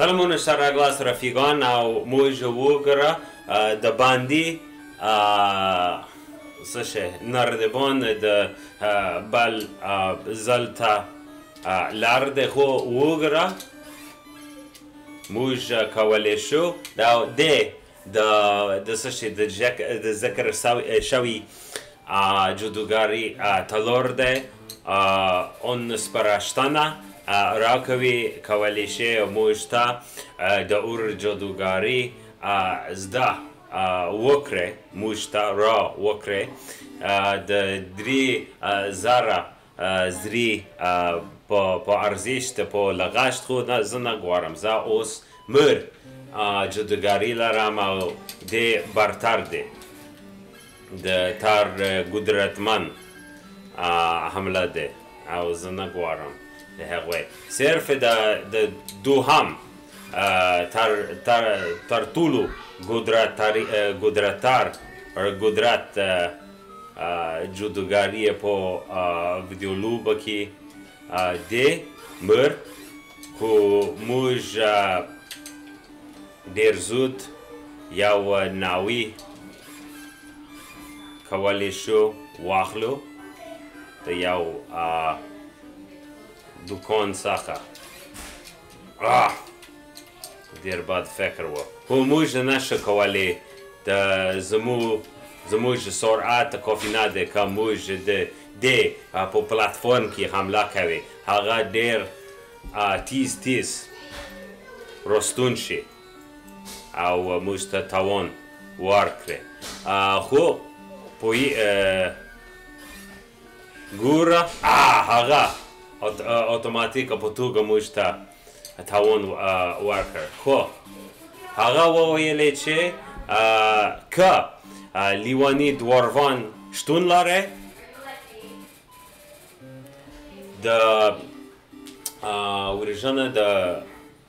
سلامونه شرق واس رفیقان او موج وګره د باندې څه شي نردبان د بل زل ته لار د خو وګره موج کولی شو دا د دا د څه شي د ذکر شوي جادوګري تلور دی اون سپارښتنه راکوي کولی شي موږ ته د اور جادوګري زده وکړي موږ ته را وکړي د درې زره زری په په ارزیشت په لغشت خو زه نه غوارم زه اوس مر جدګاری لرم او د برتر دی د تر قدرتمن حمله ده او زه نه غواړم د هغوی صرف د د دوهم تر تر تر ټولو قدرت قدرتار قدرت جودوګاني يې په ويديو لوبه کې دې مر خو موږ ډېر زود یو ناوی کولی شو واخلو د یو دکان څخه آه دیر بد فکر و هو موږ نشه کولی د زمو زموږ سرعت کافی نه ده که موږ د د په پلاتفورم کې حمله کوي هغه ډیر تیز تیز رستون شي او موږ ته توان ورکړي خو پوی ګوره هغه اتوماتیک په توګه موږ ته تاوان ورکړ خو هغه وویل چې که لیوانی دواروان شتون لاره د ورژنه د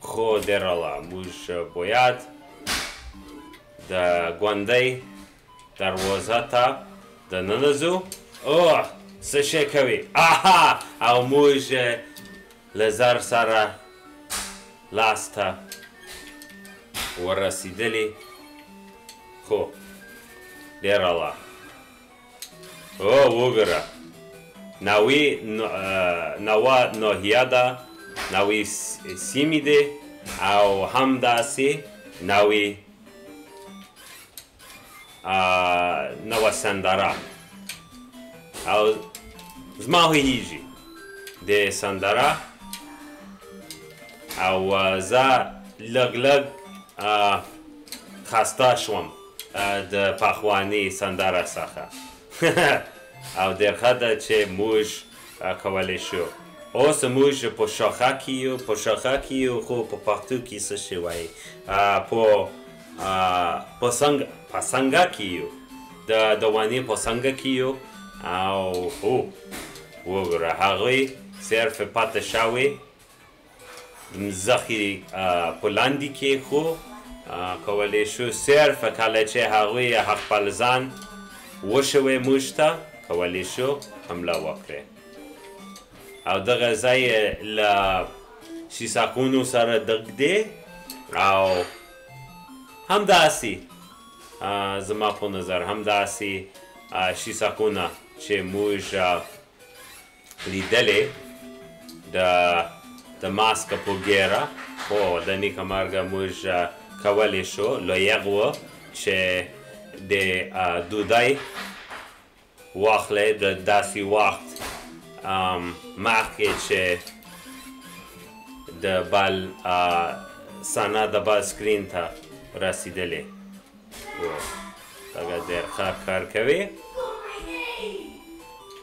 خو درالا موږ باید د ګوندۍ دروازه ته دننه ځو اوه څه شی کوي اها او موږ له زر سره لاس ته ورسېدلي خو ډېر الله هو وګره ناوی نوا ناحیه ده ناوی سیمی ده او هم داسی ناوی نوا سندره او زما هیجی ده سندره او زه لګ لګ خسته شوم د پخواني سندره څخه او دیر ښه ده چه موژ کولی شو اوس موژ په شاخه کی یو په شاخه کی یو خو په پښتو کی څه شی وایی په په سنګ په سنګه کی یو د د وانی په سنګه کی یو او هو وګوره هغوی صرف پته شوی مځخي په لاندي کي خو کولي شو صرف کله چه هغوی خپل ځان وشوي موږ ته کولي شو حمله وکړي او دغه ځای له سیساکونو سره دغ دی او همداسي زما په نظر همداسي سیساکونه چې موږ لیدلې د د ماسک په ګیره خو د نیکه مرګه موږ کولی شو لایق و چې د دودای واخلې د داسې وخت مخکې چې د بل سنه د بل سکرین ته رسیدلې و دا ډېر ښه کار کوي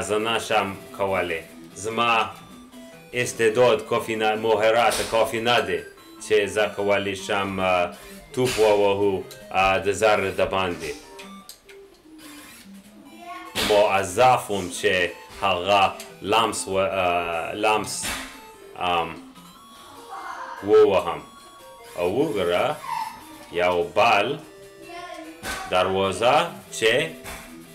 زه نشم کولی زما استعداد کافی نه مهارت کافی نه دی چه زه کولی شم توپ ووهو د زر دباندی موظف وم چه هغه لمس لمس ووهم او وګوره یو بل دروازه چه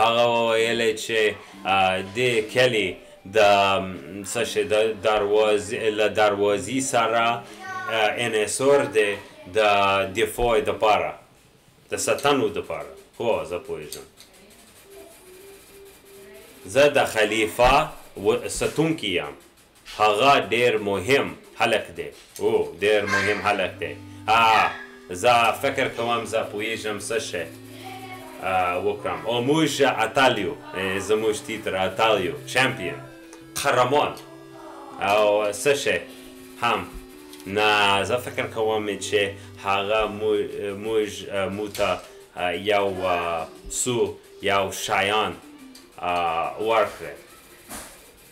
هغه وویل چې دې کلي د څه شي د دروازې له دروازې سره انحصار دی د دفاع دپاره د ستنو دپاره هو زه پوهېږم زه د خلیفه ساتونکی یم هغه ډیر مهم هلک دی. هو دیر مهم هلک دی هعه زه فکر کوم زه پوهیژم څه شی وکړم او موژ اتل یو زموژ تیتر اتل یو چمپیون قهرمان او څه شی هم نه زه فکر کوم چی هغه موژ موته یو څو یو شیان ورکړی.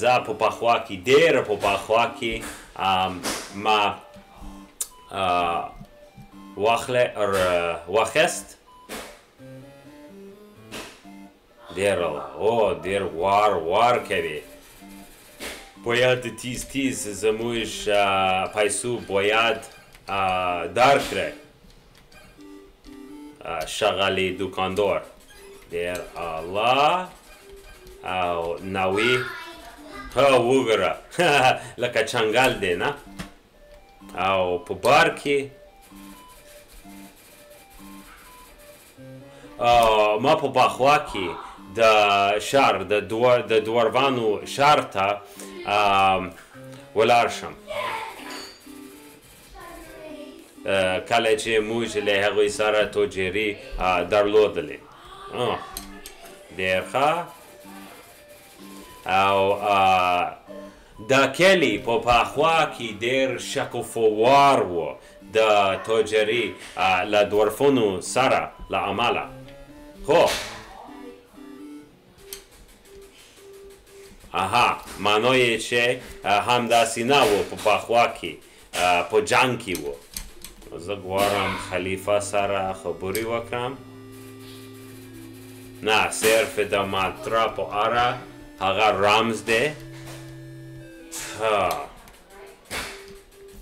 زه په پخوا کی ډیره په پخوا کی ما واخله واخست ډیر او ډیر وار وار کوي باید تیز تیز زموږ پیسو باید درکړه شغلی دوکاندار دیر اعلا او نوی ته وګره لکه چنګل دی نه او په بار کې ما په باخوا کې د شهر د دوه د دوروانو شهر ته ولاړ شم کله چې موږ له هغوی سره توجیری درلودلې ډېر ښه او د کلی په پخوا کې ډېر شکوفوار و د توجری له دورفونو سره له امله هو اها معنا یې چې همداسې نه و په پخوا کې په جنګ کې و زه غواړم خلیفه سره خبرې وکړم نه صرف د ماترا په اړه هغه رمز دی ها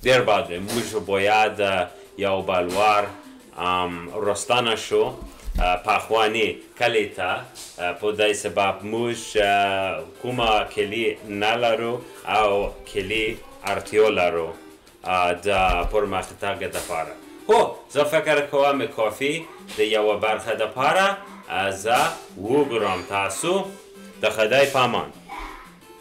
دیر بد دی موږ باید یو بلوار رستانه شو پخوانی کلی ته په دای سبب موږ کومه کلی نه لرو او کلی ارتیا لرو د پرمختګ دپاره هو زه فکر کوم کافی د یوه برخه دپاره زه وګرام تاسو د خدای پامان